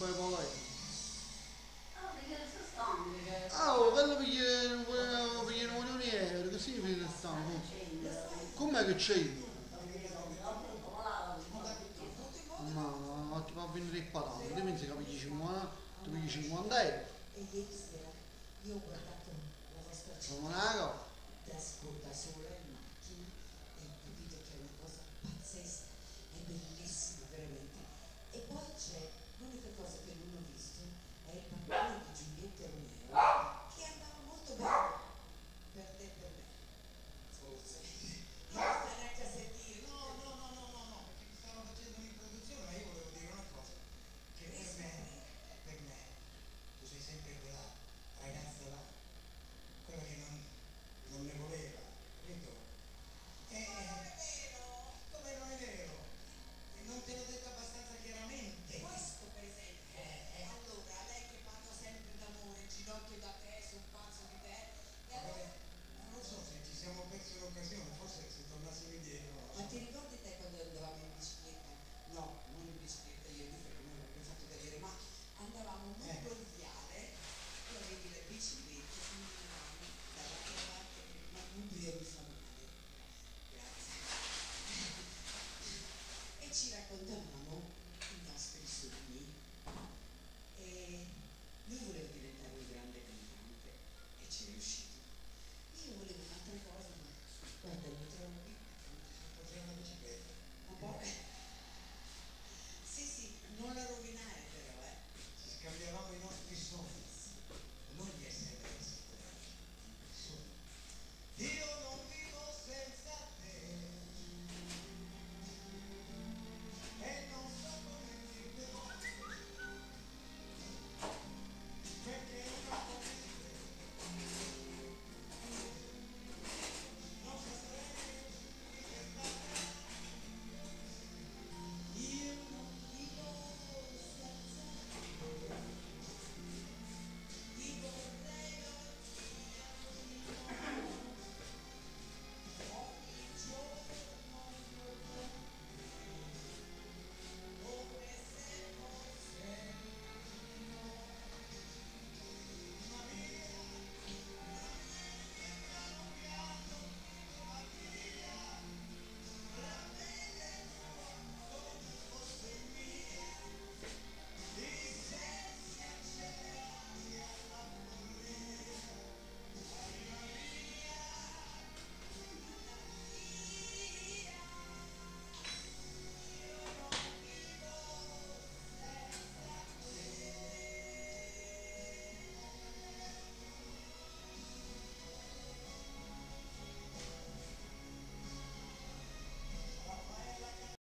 fue bola ahí. Oh, quello perché non è nero, così mi viene stanco. Com'è che c'è? Ma ti fa venire qua, ti pensi che pigli 50, tu pigli 50 euro. E ieri sera io ho guardato la vostra città. Sono una cosa. Ti ascolta solo il